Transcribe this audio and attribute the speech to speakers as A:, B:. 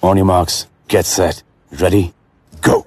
A: On your marks, get set. Ready? Go!